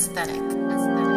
aesthetic. aesthetic.